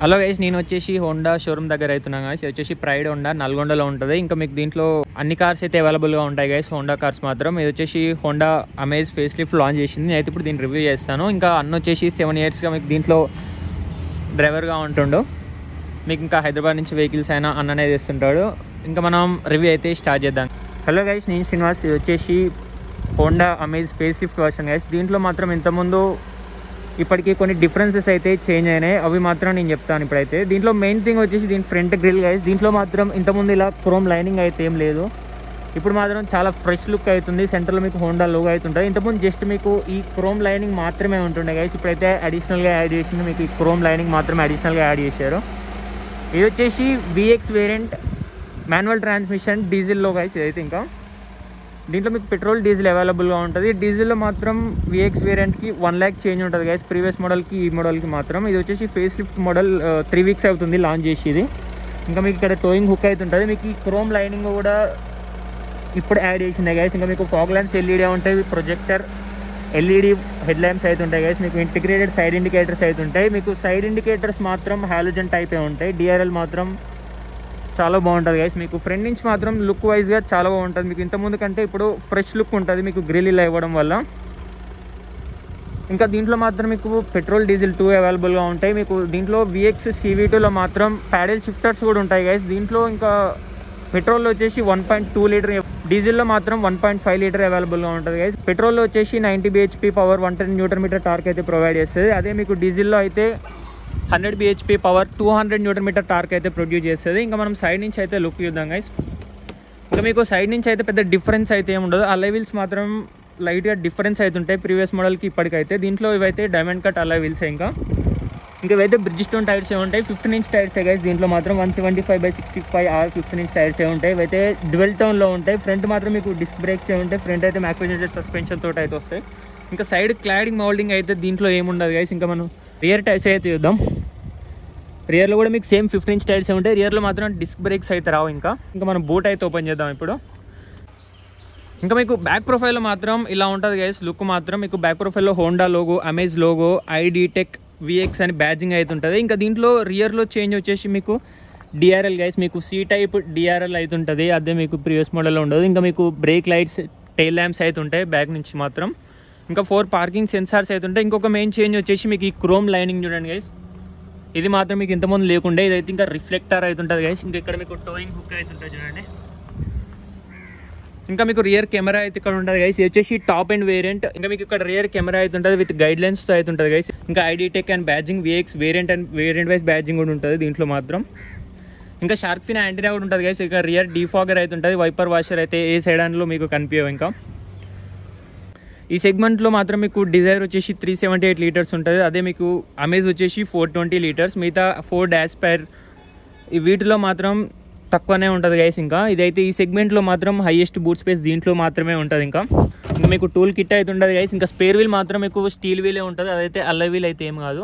Hello guys నేను వచ్చేసి Honda showroom దగ్గర అవుతున్నాను గైస్ వచ్చేసి ప్రైడ్ హోండా నల్గొండలో ఉంటుంది. ఇంకా మీకు దీంట్లో అన్ని కార్స్ అయితే అవైలబుల్గా ఉంటాయి గైస్ హోండా కార్స్ మాత్రం. ఇది వచ్చేసి Honda Amaze face lift launch చేసింది. నేను అయితే ఇప్పుడు దీన్ని రివ్యూ చేస్తాను. ఇంకా అన్న వచ్చేసి సెవెన్ ఇయర్స్గా మీకు దీంట్లో డ్రైవర్గా ఉంటుండు. మీకు ఇంకా హైదరాబాద్ నుంచి వెహికల్స్ అయినా అన్ననే చేస్తుంటాడు ఇంకా మనం రివ్యూ అయితే స్టార్ట్ చేద్దాం. హలో గైస్ నేను శ్రీనివాస్. ఇది వచ్చేసి Honda Amaze facelift version guys దీంట్లో మాత్రం ఇంతకుముందు ఇప్పటికీ కొన్ని డిఫరెన్సెస్ అయితే చేంజ్ అయినాయి. అవి మాత్రం నేను చెప్తాను ఇప్పుడైతే. దీంట్లో మెయిన్ థింగ్ వచ్చేసి దీని ఫ్రంట్ గ్రిల్ గైస్ దీంట్లో మాత్రం ఇంతకుముందు ఇలా క్రోమ్ లైనింగ్ అయితే ఏం లేదు. ఇప్పుడు మాత్రం చాలా ఫ్రెష్ లుక్ అవుతుంది. సెంటర్లో మీకు హోండా లోగో అవుతుంటుంది ఇంతకుముందు జస్ట్ మీకు ఈ క్రోమ్ లైనింగ్ మాత్రమే ఉంటుండే గైస్ ఇప్పుడైతే అడిషనల్గా యాడ్ చేసింది మీకు ఈ క్రోమ్ లైనింగ్ మాత్రమే అడిషనల్గా యాడ్ చేశారు. ఇది వచ్చేసి విఎక్స్ వేరియంట్ మాన్యువల్ ట్రాన్స్మిషన్ డీజిల్లో గైస్ ఇదైతే ఇంకా దీంట్లో మీకు పెట్రోల్ డీజిల్ అవైలబుల్గా ఉంటుంది. డీజిల్లో మాత్రం విఎక్స్ వేరియంట్కి వన్ ల్యాక్ చేంజ్ ఉంటుంది గైస్ ప్రీవియస్ మోడల్కి ఈ మోడల్కి మాత్రం. ఇది వచ్చేసి face lift model three weeks అవుతుంది లాంచ్ చేసి ఇది. ఇంకా మీకు ఇక్కడ టోయింగ్ హుక్ అవుతుంటుంది మీకు ఈ క్రోమ్ లైనింగ్ కూడా ఇప్పుడు యాడ్ చేసింది గైస్ ఇంకా మీకు ఫాగ్ ల్యాంప్స్ ఎల్ఈడీ ఉంటాయి. ప్రొజెక్టర్ ఎల్ఈడి హెడ్ ల్యాంప్స్ అయితే ఉంటాయి గైస్ మీకు ఇంటిగ్రేటెడ్ సైడ్ ఇండికేటర్స్ అయితే ఉంటాయి. మీకు సైడ్ ఇండికేటర్స్ మాత్రం హాలోజన్ టైపే ఉంటాయి. డిఆర్ఎల్ మాత్రం చాలా బాగుంటుంది గైస్ మీకు ఫ్రంట్ నుంచి మాత్రం లుక్ వైజ్గా చాలా బాగుంటుంది. మీకు ఇంతకుముందు కంటే ఇప్పుడు ఫ్రెష్ లుక్ ఉంటుంది. మీకు గ్రిల్ ఇలా ఇవ్వడం వల్ల. ఇంకా దీంట్లో మాత్రం మీకు పెట్రోల్ డీజిల్ టూ అవైలబుల్గా ఉంటాయి. మీకు దీంట్లో విఎక్స్ సివి టూలో మాత్రం ప్యాడెల్ షిఫ్టర్స్ కూడా ఉంటాయి గైస్ దీంట్లో ఇంకా పెట్రోల్ వచ్చేసి వన్ పాయింట్ టూ లీటర్ డీజిల్లో మాత్రం వన్ పాయింట్ ఫైవ్ లీటర్ అవైలబుల్గా ఉంటుంది గైస్ పెట్రోల్లో వచ్చేసి ninety BHP power one ten newton metre torque అయితే ప్రొవైడ్ చేస్తుంది. అదే మీకు డీజిల్లో అయితే hundred BHP power two hundred newton metre torque అయితే ప్రొడ్యూస్ చేస్తుంది. ఇంకా మనం సైడ్ నుంచి అయితే లుక్ చూద్దాం గైస్ ఇంకా మీకు సైడ్ నుంచి అయితే పెద్ద డిఫరెన్స్ అయితే ఏమి ఉండదు. అలై వీల్స్ మాత్రం లైట్గా డిఫరెన్స్ అవుతుంటాయి ప్రీవియస్ మోడల్కి ఇప్పటికైతే. దీంట్లో ఇవైతే డైమండ్ కట్ అలై వీల్స్ ఇంకా. ఇంకా ఇవైతే బ్రిడ్జ్ స్టోన్ టైర్స్ ఏ ఉంటాయి. ఫిఫ్టీన్ ఇంచ్ టైర్స్ గైస్ దీంట్లో మాత్రం one seventy five by sixty five R fifteen inch tyres ఏ ఉంటాయి. ఇవైతే డ్వెల్ టోన్లో ఉంటాయి. ఫ్రంట్ మాత్రం మీకు డిస్క్ బ్రేక్స్ ఏ ఉంటాయి. ఫ్రంట్ అయితే మ్యాక్సిమేటెడ్ సస్పెన్షన్ తోటి అయితే వస్తాయి. ఇంకా సైడ్ క్లాడింగ్ మౌల్డింగ్ అయితే దీంట్లో ఏముండదు గైస్ ఇంకా మనం రియర్ టైర్స్ అయితే చూద్దాం. రియర్లో కూడా మీకు సేమ్ ఫిఫ్టీన్ ఇంచ్ టైర్స్ ఉంటాయి. రియర్లో మాత్రం డిస్క్ బ్రేక్స్ అయితే రావు ఇంకా. ఇంకా మనం బూట్ అయితే ఓపెన్ చేద్దాం ఇప్పుడు. ఇంకా మీకు బ్యాక్ ప్రొఫైల్లో మాత్రం ఇలా ఉంటుంది గైస్ లుక్ మాత్రం మీకు బ్యాక్ ప్రొఫైల్లో Honda logo Amaze logo ID tech VX అని బ్యాజింగ్ అయితే ఉంటుంది. ఇంకా దీంట్లో రియర్లో చేంజ్ వచ్చేసి మీకు డిఆర్ఎల్ గైస్ మీకు సి టైప్ డిఆర్ఎల్ అయితే ఉంటుంది. అదే మీకు ప్రీవియస్ మోడల్లో ఉండదు. ఇంకా మీకు బ్రేక్ లైట్స్ టైల్ ల్యాంప్స్ అయితే ఉంటాయి. బ్యాక్ నుంచి మాత్రం. ఇంకా ఫోర్ పార్కింగ్ సెన్సార్స్ అయితే ఉంటాయి. ఇంకొక మెయిన్ చేంజ్ వచ్చేసి మీకు ఈ క్రోమ్ లైనింగ్ చూడండి గైస్ ఇది మాత్రం మీకు ఇంతకుముందు లేకుండే ఇదైతే ఇంకా రిఫ్లెక్టర్ అవుతుంటుంది గైస్ ఇంకా ఇక్కడ మీకు టోయింగ్ హుక్ అవుతుంటుంది చూడండి. ఇంకా మీకు రియర్ కెమెరా అయితే ఇక్కడ ఉంటుంది గైస్ వచ్చేసి టాప్ అండ్ వేరియంట్ ఇంకా మీకు ఇక్కడ రియర్ కెమెరా అయితే ఉంటుంది విత్ గైడ్ లైన్స్ అయితే ఉంటుంది గైస్ ఇంకా ID tech and badging VX variant and variant wise badging కూడా ఉంటుంది దీంట్లో మాత్రం. ఇంకా షార్క్ ఫిన్ యాంటీనా కూడా ఉంటుంది గైస్ ఇక రియర్ డీఫాగర్ అయితే ఉంటుంది వైపర్ వాషర్ అయితే ఏ సైడ్లో మీకు కనిపించవు ఇంకా. ఈ సెగ్మెంట్లో మాత్రం మీకు డిజైర్ వచ్చేసి త్రీ సెవెంటీ ఎయిట్ లీటర్స్ ఉంటుంది. అదే మీకు అమేజ్ వచ్చేసి ఫోర్ ట్వంటీ లీటర్స్ మిగతా ఫోర్ డాష్ పైర్ ఈ వీటిలో మాత్రం తక్కువనే ఉంటుంది గైస్ ఇంకా. ఇదైతే ఈ సెగ్మెంట్లో మాత్రం హైయెస్ట్ బూట్ స్పేస్ దీంట్లో మాత్రమే ఉంటుంది ఇంకా. ఇంకా మీకు టూల్ కిట్ అయితే ఉంటుంది గైస్ ఇంకా స్పేర్ వీల్ మాత్రం మీకు స్టీల్ వీలే ఉంటుంది. అదైతే అల్ల వీల్ అయితే ఏం కాదు.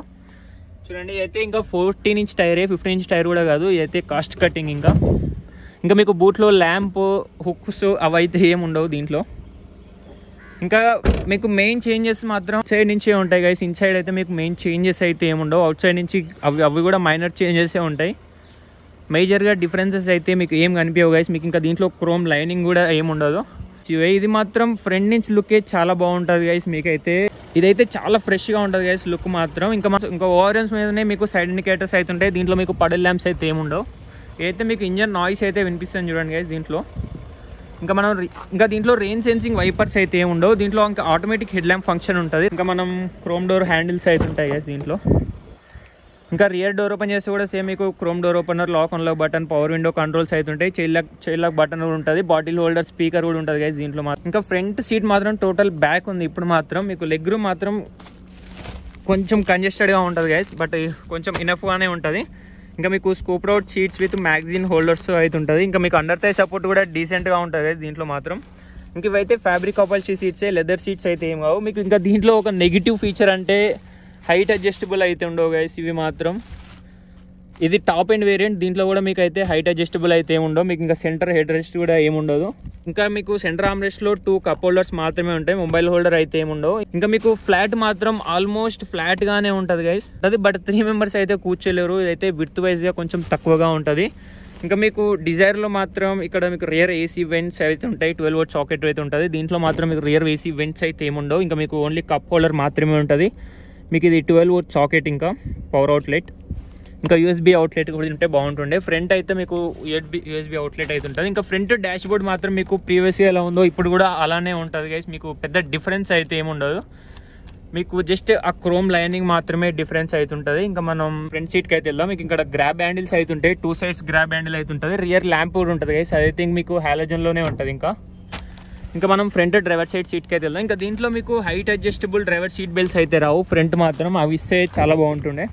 చూడండి అయితే ఇంకా ఫోర్టీన్ ఇంచ్ టైరే ఫిఫ్టీన్ ఇంచ్ టైర్ కూడా కాదు. ఇదైతే కాస్ట్ కటింగ్ ఇంకా. ఇంకా మీకు బూట్లో ల్యాంప్ హుక్స్ అవి అయితే ఏమి ఉండవు దీంట్లో. ఇంకా మీకు మెయిన్ చేంజెస్ మాత్రం సైడ్ నుంచే ఉంటాయి గైస్ ఇన్సైడ్ అయితే మీకు మెయిన్ చేంజెస్ అయితే ఏముండవు. అవుట్ సైడ్ నుంచి అవి అవి కూడా మైనర్ చేంజెసే ఉంటాయి. మేజర్గా డిఫరెన్సెస్ అయితే మీకు ఏం కనిపించవు గైస్ మీకు ఇంకా దీంట్లో క్రోమ్ లైనింగ్ కూడా ఏముండదు ఇది మాత్రం ఫ్రంట్ నుంచి లుకే చాలా బాగుంటుంది గైస్ మీకైతే ఇదైతే చాలా ఫ్రెష్గా ఉంటుంది గైస్ లుక్ మాత్రం. ఇంకా మా- ఇంకా ఓవరెన్స్ మీదనే మీకు సైడ్ ఇండికేటర్స్ అయితే ఉంటాయి. దీంట్లో మీకు పడల్ ల్యాంప్స్ అయితే ఏముండవు. అయితే మీకు ఇంజన్ నాయిస్ అయితే వినిపిస్తుంది చూడండి గైస్ దీంట్లో. ఇంకా మనం ఇంకా దీంట్లో రెయిన్ సెన్సింగ్ వైపర్స్ అయితే ఏమి ఉండవు. దీంట్లో ఇంకా ఆటోమేటిక్ హెడ్ ల్యాంప్ ఫంక్షన్ ఉంటుంది. ఇంకా మనం క్రోమ్ డోర్ హ్యాండిల్స్ అయితే ఉంటాయి గైస్ దీంట్లో. ఇంకా రియర్ డోర్ ఓపెన్ చేస్తే కూడా సేమ్ మీకు chrome door opener lock unlock button power window controls అయితే ఉంటాయి. చైల్ లాక్ లాక్ బటన్ కూడా ఉంటుంది. బాటిల్ హోల్డర్ స్పీకర్ కూడా ఉంటుంది గైస్ దీంట్లో మాత్రం. ఇంకా ఫ్రంట్ సీట్ మాత్రం టోటల్ బ్యాక్ ఉంది. ఇప్పుడు మాత్రం మీకు లెగ్ రూమ్ మాత్రం కొంచెం కంజెస్టెడ్గా ఉంటుంది గైస్ బట్ కొంచెం ఇనఫ్గానే ఉంటుంది. ఇంకా మీకు scoop out seats with magazine holders అయితే ఉంటుంది. ఇంకా మీకు అండర్ థై సపోర్ట్ కూడా డీసెంట్గా ఉంటుంది దీంట్లో మాత్రం. ఇంక ఇవైతే fabric upholstery seats leather seats అయితే ఏం కావు. మీకు ఇంకా దీంట్లో ఒక నెగిటివ్ ఫీచర్ అంటే హైట్ అడ్జస్టబుల్ అయితే ఉండవు గైస్ ఇవి మాత్రం. ఇది టాప్ అండ్ వేరియంట్. దీంట్లో కూడా మీకు అయితే హైట్ అడ్జస్టబుల్ అయితే ఏమి ఉండవు మీకు ఇంకా సెంటర్ హెడ్ రెస్ట్ కూడా ఏమి ఉండదు ఇంకా మీకు సెంటర్ ఆమ్రెస్ట్లో టూ కప్ హోల్డర్స్ మాత్రమే ఉంటాయి. మొబైల్ హోల్డర్ అయితే ఏముండవు. ఇంకా మీకు ఫ్లాట్ మాత్రం ఆల్మోస్ట్ ఫ్లాట్ గానే గైస్ అది బట్ త్రీ మెంబర్స్ అయితే కూర్చోలేరు. ఇదైతే విత్ వైజ్గా కొంచెం తక్కువగా ఉంటుంది. ఇంకా మీకు డిజైర్లో మాత్రం ఇక్కడ మీకు రియర్ ఏసీ వెంట్స్ అయితే ఉంటాయి. ట్వెల్వ్ వోట్ సాకెట్ అయితే ఉంటుంది. దీంట్లో మాత్రం మీకు రియర్ ఏసీ వెంట్స్ అయితే ఏముండవు. ఇంకా మీకు ఓన్లీ కప్ హోల్డర్ మాత్రమే ఉంటుంది. మీకు ఇది ట్వెల్వ్ వోట్ సాకెట్ ఇంకా పవర్ అవుట్లెట్ ఇంకా యూఎస్బీ అవుట్లెట్ కూడా ఉంటే బాగుంటుండే. ఫ్రంట్ అయితే మీకు యూఎస్బీ యూఎస్బీ అవుట్లెట్ అయితే ఉంటుంది. ఇంకా ఫ్రంట్ డాష్ బోర్డ్ మాత్రం మీకు ప్రీవియస్గా ఎలా ఉందో ఇప్పుడు కూడా అలానే ఉంటుంది గైస్ మీకు పెద్ద డిఫరెన్స్ అయితే ఏముండదు మీకు జస్ట్ ఆ క్రోమ్ లైనింగ్ మాత్రమే డిఫరెన్స్ అవుతుంటుంది ఇంకా మనం ఫ్రంట్ సీట్కి అయితే వెళ్దాం. మీకు ఇక్కడ గ్రాబ్ హ్యాండిల్స్ అయితే ఉంటాయి. టూ సైడ్స్ గ్రాబ్ హ్యాండిల్ అయితే ఉంటుంది. రియర్ ల్యాంప్ కూడా ఉంటుంది గైస్ అదైతే మీకు హాలోజన్లోనే ఉంటుంది ఇంకా. ఇంకా మనం ఫ్రంట్ డ్రైవర్ సైడ్ సీట్కి అయితే వెళ్దాం. ఇంకా దీంట్లో మీకు height adjustable driver seat belts అయితే రావు. ఫ్రంట్ మాత్రం అవి ఇస్తే చాలా బాగుంటుండే.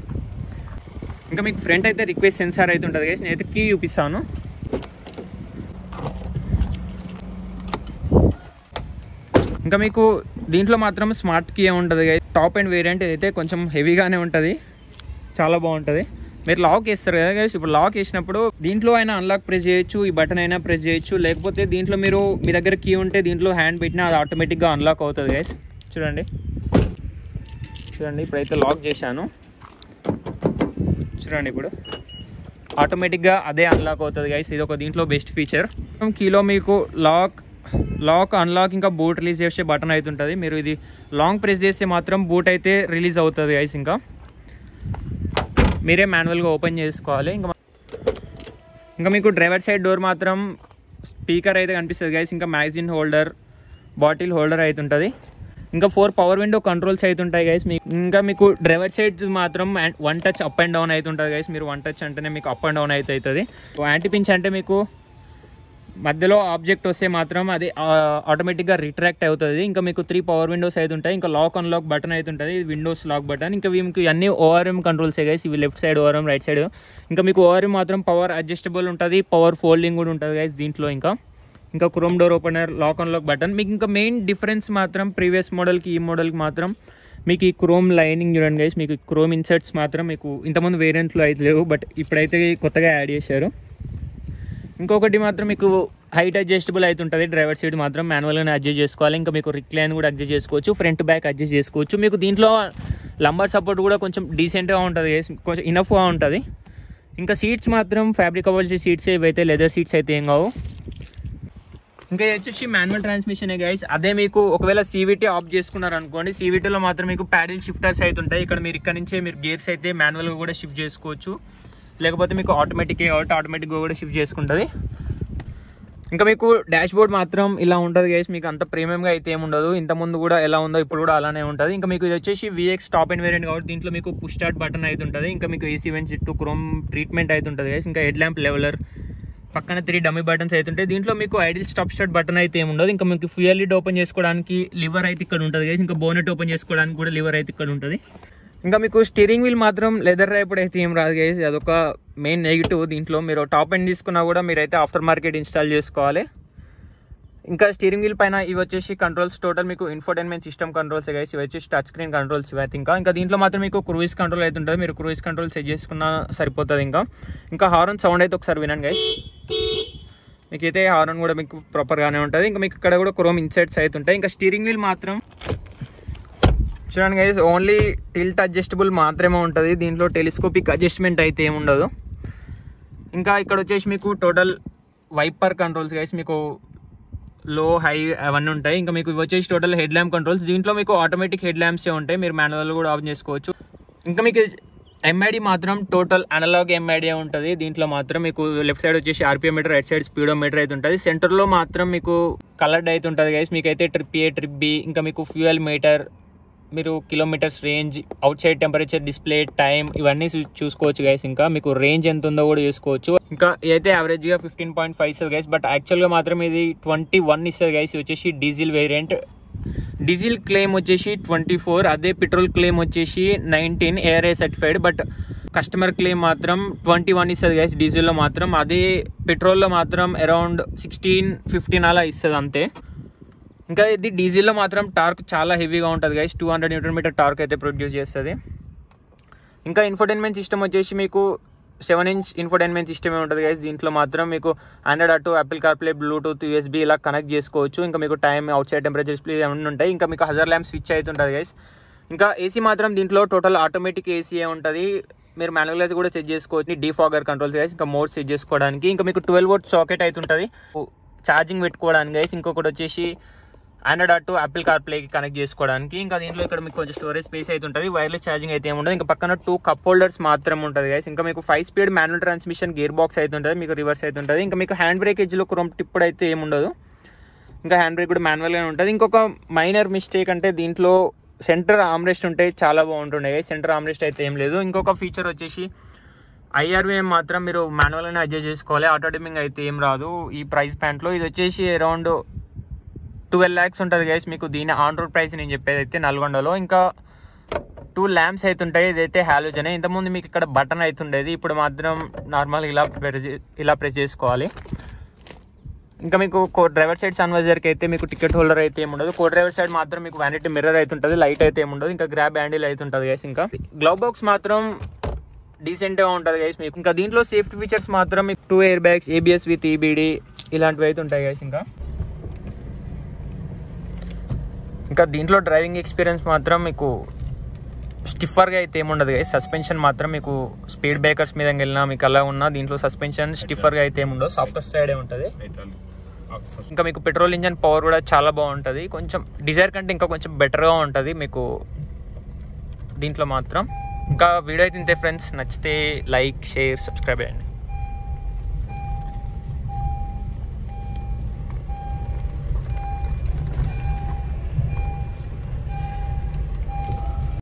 ఇంకా మీకు ఫ్రంట్ అయితే రిక్వెస్ట్ సెన్సార్ అయితే ఉంటుంది గైస్ నేనైతే కీ చూపిస్తాను. ఇంకా మీకు దీంట్లో మాత్రం స్మార్ట్ కీ ఉంటుంది గైస్ టాప్ అండ్ వేరియంట్ అయితే కొంచెం హెవీగానే ఉంటుంది చాలా బాగుంటుంది. మీరు లాక్ వేస్తారు కదా గైస్ ఇప్పుడు లాక్ వేసినప్పుడు దీంట్లో అయినా అన్లాక్ ప్రెస్ చేయొచ్చు ఈ బటన్ అయినా ప్రెస్ చేయొచ్చు. లేకపోతే దీంట్లో మీరు మీ దగ్గర కీ ఉంటే దీంట్లో హ్యాండ్ పెట్టినా అది ఆటోమేటిక్గా అన్లాక్ అవుతుంది గైస్ చూడండి. చూడండి ఇప్పుడైతే లాక్ చేశాను. చూడండి ఇప్పుడు. ఆటోమేటిక్గా అదే అన్లాక్ అవుతుంది గైస్ ఇది ఒక దీంట్లో బెస్ట్ ఫీచర్ కీలో మీకు లాక్ లాక్ అన్లాక్ ఇంకా బూట్ రిలీజ్ చేసే బటన్ అయితే ఉంటుంది. మీరు ఇది లాంగ్ ప్రెస్ చేస్తే మాత్రం బూట్ అయితే రిలీజ్ అవుతుంది గైస్ ఇంకా. మీరే మాన్యువల్గా ఓపెన్ చేసుకోవాలి. ఇంకా ఇంకా మీకు డ్రైవర్ సైడ్ డోర్ మాత్రం స్పీకర్ అయితే కనిపిస్తుంది గైస్ ఇంకా మ్యాగజిన్ హోల్డర్ బాటిల్ హోల్డర్ అయితే ఉంటుంది. ఇంకా ఫోర్ పవర్ విండో కంట్రోల్స్ అయితే గైస్ మీకు ఇంకా మీకు డ్రైవర్ సైడ్ మాత్రం one touch up and down అయితే గైస్ మీరు వన్ టచ్ అంటేనే మీకు అప్ అండ్ డౌన్ అయితే అవుతుంది. యాంటీ పించ్ అంటే మీకు మధ్యలో ఆబ్జెక్ట్ వస్తే మాత్రం అది ఆటోమేటిక్గా రిట్రాక్ట్ అవుతుంది. ఇంకా మీకు త్రీ పవర్ విండోస్ అయితే ఉంటాయి. ఇంకా లాక్ అన్ లాక్ బటన్ అయితే ఉంటుంది. ఇది విండోస్ లాక్ బటన్ ఇంకా మీకు అన్ని ఓఆర్ఎం కంట్రోల్స్ గైస్ ఇవి left side ORVM right side ఇంకా మీకు ఓఆర్ఎం మాత్రం పవర్ అడ్జస్టబుల్ ఉంటుంది. పవర్ ఫోల్డింగ్ కూడా ఉంటుంది గైస్ దీంట్లో ఇంకా. ఇంకా chrome door opener lock unlock button. మీకు ఇంకా మెయిన్ డిఫరెన్స్ మాత్రం ప్రీవియస్ మోడల్కి ఈ మోడల్కి మాత్రం మీకు ఈ క్రోమ్ లైనింగ్ చూడండి గైస్ మీకు క్రోమ్ ఇన్సర్ట్స్ మాత్రం మీకు ఇంతకుముందు వేరియంట్లో అయితే లేవు బట్ ఇప్పుడైతే కొత్తగా యాడ్ చేశారు. ఇంకొకటి మాత్రం మీకు హైట్ అడ్జస్టబుల్ అయితే ఉంటుంది. డ్రైవర్ సీట్ మాత్రం మాన్యువల్గానే అడ్జస్ట్ చేసుకోవాలి. ఇంకా మీకు రిక్లైన్ కూడా అడ్జస్ట్ చేసుకోవచ్చు. ఫ్రంట్ బ్యాక్ అడ్జస్ట్ చేసుకోవచ్చు. మీకు దీంట్లో లంబర్ సపోర్ట్ కూడా కొంచెం డీసెంట్గా ఉంటుంది కొంచెం ఇనఫ్గా ఉంటుంది. ఇంకా సీట్స్ మాత్రం ఫ్యాబ్రిక్ అవ్వాల్సిన సీట్స్ ఇవైతే లెదర్ సీట్స్ అయితే ఏం కావు. ఇంకా ఇది వచ్చేసి మాన్యువల్ ట్రాన్స్మిషన్ గైస్ అదే మీకు ఒకవేళ సీవీటీ ఆఫ్ చేసుకున్నారు అనుకోండి సీవీటీలో మాత్రం మీకు ప్యాడిల్ షిఫ్టర్స్ అయితే ఉంటాయి. ఇక్కడ మీరు ఇక్కడ నుంచే మీరు గేర్స్ అయితే మాన్యువల్గా కూడా షిఫ్ట్ చేసుకోవచ్చు. లేకపోతే మీకు ఆటోమేటిక్ కాబట్టి ఆటోమేటిక్గా కూడా షిఫ్ట్ చేసుకుంటుంది. ఇంకా మీకు డాష్ బోర్డ్ మాత్రం ఇలా ఉంటుంది గైస్ మీకు అంత ప్రీమియంగా అయితే ఏమి ఉండదు ఇంత ముందు కూడా ఎలా ఉందో ఇప్పుడు కూడా అలానే ఉంటుంది. ఇంకా మీకు ఇది వచ్చేసి విఎక్స్ టాప్ అండ్ వేరియంట్ కాబట్టి దీంట్లో మీకు పుష్ స్టార్ట్ బటన్ అయితే ఉంటుంది. ఇంకా మీకు ఏసీ వెంట్ చుట్టూ క్రోమ్ ట్రీట్మెంట్ అయితే ఉంటుంది గైస్ ఇంకా హెడ్ ల్యాంప్ లెవెలర్ పక్కన త్రీ డమ్మీ బటన్స్ అయితే ఉంటాయి దీంట్లో మీకు ఐడిల్ స్టాప్ స్టార్ట్ బటన్ అయితే ఏముండదు ఉండదు. ఇంకా మీకు ఫ్యూయల్ లిడ్ ఓపెన్ చేసుకోవడానికి లివర్ అయితే ఇక్కడ ఉంటుంది కదా ఇంకా బోనెట్ ఓపెన్ చేసుకోవడానికి కూడా లివర్ అయితే ఇక్కడ ఉంటుంది. ఇంకా మీకు స్టీరింగ్ వీల్ మాత్రం లెదర్ రైపుడ్ అయితే ఏం రాదు గైస్ అదొక మెయిన్ నెగిటివ్ దీంట్లో మీరు టాప్ ఎండ్ తీసుకున్నా కూడా మీరైతే ఆఫ్టర్ మార్కెట్ ఇన్స్టాల్ చేసుకోవాలి. ఇంకా స్టీరింగ్ వీల్ పైన ఇవి వచ్చేసి కంట్రోల్స్ టోటల్ మీకు ఇన్ఫోటైన్మెంట్ సిస్టమ్ కంట్రోల్స్ గైస్ ఇవి వచ్చేసి టచ్ స్క్రీన్ కంట్రోల్స్ ఇవి అయితే ఇంకా. ఇంకా దీంట్లో మాత్రం మీకు క్రూయిజ్ కంట్రోల్ అయితే ఉంటుంది. మీరు క్రూయిజ్ కంట్రోల్ సెట్ చేసుకున్నా సరిపోతుంది ఇంకా. ఇంకా హార్న్ సౌండ్ అయితే ఒకసారి వినండి గైస్ మీకైతే హార్న్ కూడా మీకు ప్రాపర్గానే ఉంటుంది. ఇంకా మీకు ఇక్కడ కూడా క్రోమ్ ఇన్సెట్స్ అయితే ఉంటాయి. ఇంకా స్టీరింగ్ వీల్ మాత్రం చూడండి గైస్ ఓన్లీ టిల్ట్ అడ్జస్టబుల్ మాత్రమే ఉంటుంది. దీంట్లో టెలిస్కోపిక్ అడ్జస్ట్మెంట్ అయితే ఏమి ఉండదు. ఇంకా ఇక్కడ వచ్చేసి మీకు టోటల్ వైపర్ కంట్రోల్స్ గైస్ మీకు లో హై అవన్నీ ఉంటాయి. ఇంకా మీకు ఇవి వచ్చేసి టోటల్ హెడ్ ల్యాంప్ కంట్రోల్స్ దీంట్లో మీకు ఆటోమేటిక్ హెడ్ ల్యాంప్సే ఉంటాయి. మీరు మాన్యువల్ కూడా ఆఫ్ చేసుకోవచ్చు. ఇంకా మీకు ఎంఐడి మాత్రం టోటల్ అనలాగ్ ఎంఐడి ఉంటుంది. దీంట్లో మాత్రం మీకు లెఫ్ట్ సైడ్ వచ్చేసి RPM meter right side speedometer అయితే ఉంటుంది. సెంటర్లో మాత్రం మీకు కలర్డ్ అయితే ఉంటుంది గైస్ మీకు అయితే ట్రిప్ ఏ ట్రిప్ బి ఇంకా మీకు ఫ్యూయల్ మీటర్ మీరు kilometres range outside temperature display time ఇవన్నీ చూ- చూసుకోవచ్చు గైస్ ఇంకా మీకు రేంజ్ ఎంత ఉందో కూడా చూసుకోవచ్చు. ఇంకా అయితే యావరేజ్గా ఫిఫ్టీన్ పాయింట్ ఫైవ్ ఇస్తుంది గైస్ బట్ యాక్చువల్గా మాత్రం ఇది ట్వంటీ వన్ ఇస్తుంది గైస్ వచ్చేసి డీజిల్ వేరియంట్ డీజిల్ క్లెయిమ్ వచ్చేసి ట్వంటీ ఫోర్ అదే పెట్రోల్ క్లెయిమ్ వచ్చేసి nineteen ARA certified but customer claim మాత్రం ట్వంటీ వన్ ఇస్తుంది గైస్ డీజిల్లో మాత్రం. అదే పెట్రోల్లో మాత్రం అరౌండ్ సిక్స్టీన్ ఫిఫ్టీన్ అలా ఇస్తుంది అంతే. ఇంకా ఇది డీజిల్లో మాత్రం టార్క్ చాలా హెవీగా ఉంటుంది guys two hundred newton metre torque అయితే ప్రొడ్యూస్ చేస్తుంది. ఇంకా ఇన్ఫర్టైన్మెంట్ సిస్టమ్ వచ్చేసి మీకు సెవెన్ ఇంచ్ ఇన్ఫోటైన్మెంట్ సిస్టమే ఉంటుంది గైస్ దీంట్లో మాత్రం మీకు ఆండ్రాయిడ్ అటు యాపిల్ కార్ప్లే బ్లూటూత్ యూఎస్బీ ఇలా కనెక్ట్ చేసుకోవచ్చు. ఇంకా మీకు time outside temperature display అవన్నీ ఉంటాయి. ఇంకా మీకు హజర్ ల్యాంప్ స్విచ్ అవుతుంటుంది గైస్ ఇంకా ఏసీ మాత్రం దీంట్లో టోటల్ ఆటోమేటిక్ ఏసీ ఉంటుంది. మీరు మాన్యువలైజ్ కూడా సెట్ చేసుకోవచ్చు. డీఫాగర్ కంట్రోల్స్ గైస్ ఇంకా మోడ్ సెట్ చేసుకోవడానికి. ఇంకా మీకు ట్వెల్వ్ వోట్ సాకెట్ అవుతుంటుంది ఛార్జింగ్ పెట్టుకోవడానికి గైస్ ఇంకొకటి వచ్చేసి ఆండ్రాయిడ్ అటు యాపిల్ కార్ ప్లేకి కనెక్ట్ చేసుకోవడానికి. ఇంకా దీంట్లో ఇక్కడ మీకు కొంచెం స్టోరేజ్ స్పేస్ అయితే ఉంటుంది. వైర్లెస్ ఛార్జింగ్ అయితే ఏమి ఇంకా పక్కన టూ కప్ హోల్డర్స్ మాత్రం ఉంటుంది గైస్ ఇంకా మీకు five speed manual transmission gear box అయితే ఉంటుంది. మీకు రివర్స్ అయితే ఉంటుంది. ఇంకా మీకు హ్యాండ్ బ్రేక్ ఎడ్జ్లో క్రోమ్ టిప్పుడు అయితే ఏముండదు. ఉండదు ఇంకా హ్యాండ్ బ్రేక్ కూడా మాన్యువల్గానే ఉంటుంది. ఇంకొక మైనర్ మిస్టేక్ అంటే దీంట్లో సెంటర్ ఆమ్రెస్ట్ ఉంటే చాలా బాగుంటుండే సెంటర్ ఆమ్రెస్ట్ అయితే ఏం లేదు. ఇంకొక ఫీచర్ వచ్చేసి ఐఆర్వీఎం మాత్రం మీరు మాన్యువల్గానే అడ్జస్ట్ చేసుకోవాలి. ఆటో డిమింగ్ అయితే ఏం రాదు. ఈ ప్రైస్ ప్యాంట్లో ఇది వచ్చేసి అరౌండ్ ట్వెల్వ్ ల్యాక్స్ ఉంటుంది గైస్ మీకు దీని ఆన్ రోడ్ ప్రైస్ నేను చెప్పేది అయితే నల్గొండలో. ఇంకా టూ ల్యాంప్స్ అవుతుంటాయి ఇదైతే హాలోజనే ఇంతకుముందు మీకు ఇక్కడ బటన్ అవుతుండేది ఇప్పుడు మాత్రం నార్మల్గా ఇలా ప్రెస్ ఇలా ప్రెస్ చేసుకోవాలి. ఇంకా మీకు కో డ్రైవర్ సైడ్ సన్వైజర్కి అయితే మీకు టికెట్ హోల్డర్ అయితే ఏమి ఉండదు కో డ్రైవర్ సైడ్ మాత్రం మీకు వ్యానిటీ మిర్రర్ అయితే ఉంటుంది లైట్ అయితే ఏమి ఉండదు ఇంకా గ్రాబ్ హ్యాండిల్ అవుతుంటుంది గైస్ ఇంకా. గ్లవ్ బాక్స్ మాత్రం డీసెంట్గా ఉంటుంది గైస్ మీకు. ఇంకా దీంట్లో సేఫ్టీ ఫీచర్స్ మాత్రం మీకు two air bags ABS with EBD ఇలాంటివి అయితే ఉంటాయి గైస్ ఇంకా. ఇంకా దీంట్లో డ్రైవింగ్ ఎక్స్పీరియన్స్ మాత్రం మీకు స్టిఫర్గా అయితే ఏముండదు గైస్ సస్పెన్షన్ మాత్రం మీకు స్పీడ్ బ్రేకర్స్ మీద వెళ్ళినా మీకు అలా ఉన్నా దీంట్లో సస్పెన్షన్ స్టిఫర్గా అయితే ఏముండదు సాఫ్ట్వేర్ సైడే ఉంటుంది. ఇంకా మీకు పెట్రోల్ ఇంజన్ పవర్ కూడా చాలా బాగుంటుంది. కొంచెం డిజైర్ కంటే ఇంకా కొంచెం బెటర్గా ఉంటుంది మీకు దీంట్లో మాత్రం. ఇంకా వీడియో అయితే ఇంతే ఫ్రెండ్స్ నచ్చితే లైక్ షేర్ సబ్స్క్రైబ్ చేయండి.